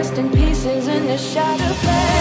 rest in pieces in the shadow play.